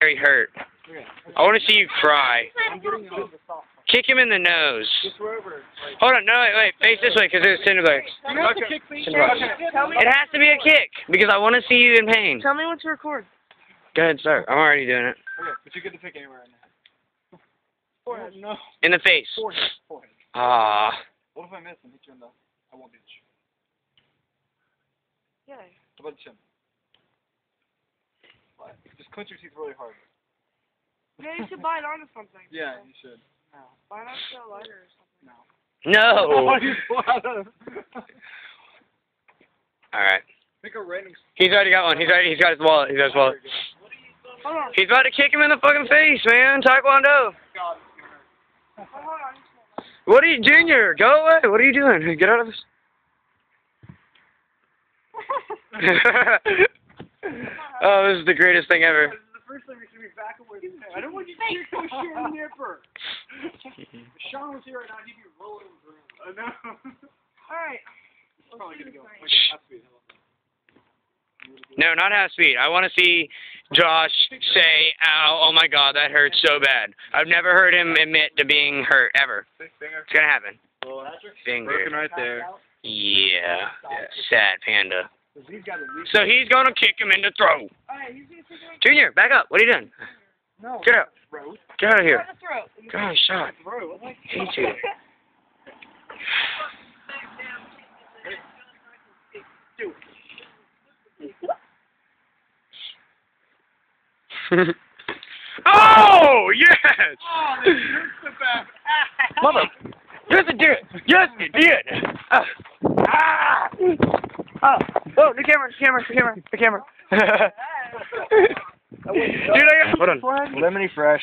very hurt. I want to see you cry. I'm getting out of the soft. Kick him in the nose. Just wherever. Like, Hold on, no, wait, wait, face this way because it's Cinderblocks. you have to kick me. Cinderblocks. Tell me, It has to be a kick because I want to see you in pain. tell me when to record. Go ahead, start. I'm already doing it. Okay, but you get to pick anywhere in there. Forehead. No. In the face. Forehead. Forehead. Ah. What if I miss and hit you in the? I won't hit you. Yeah. How about the chin? What? Just clench your teeth really hard. Yeah, you should bite onto something. Yeah, you should. No. Bite onto a lighter or something. No. No. All right. Pick a random. He's already got one. He's already. He's got his wallet. He's got his wallet. Hold on. He's about to kick him in the fucking face, man. Taekwondo. Oh, hold on. What are you, Junior? Go away. What are you doing? Get out of this. Oh, this is the greatest thing ever. This is the first time you should be back away from I don't want you to kick my Sean Nipper. if Sean was here right now, he'd be rolling through. I know. All right. Probably gonna go. Half speed. No, not half speed. I want to see Josh say, "Ow! Oh my God, that hurts so bad." I've never heard him admit to being hurt ever. It's gonna happen. Broken Finger. right there. Yeah. Sad panda. He's. So he's gonna kick him in the throat. Right. He's gonna take it Junior, back up. What are you doing? No. Get out. Throat. Get out of here. right the throat. God, shot. Hate you. oh yes! oh, this hurts so bad. Mother, yes it did. Yes it did. Ah. Ah. Oh, the camera, the camera, the camera, the camera. Dude, I got. Hold on. Lemony fresh.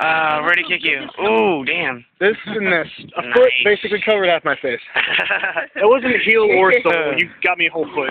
Uh, ready to kick you. Ooh, damn. This and this. A Nice. foot basically covered half my face. It wasn't a heel or sole. You got me a whole foot.